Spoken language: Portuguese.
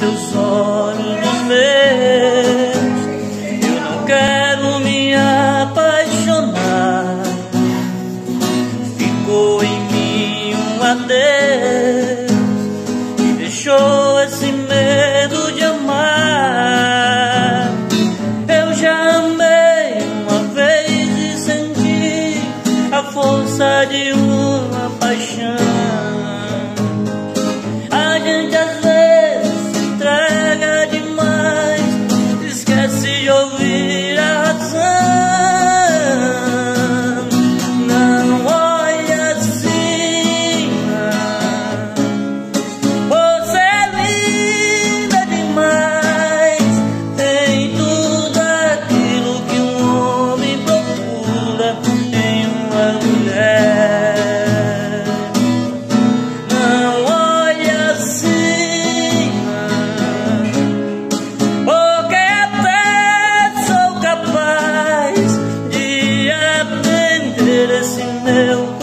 seus olhos nos meus. Eu não quero me apaixonar. Ficou em mim um adeus e deixou esse medo de amar. Eu já amei uma vez e senti a força de uma paixão. A gente esse meu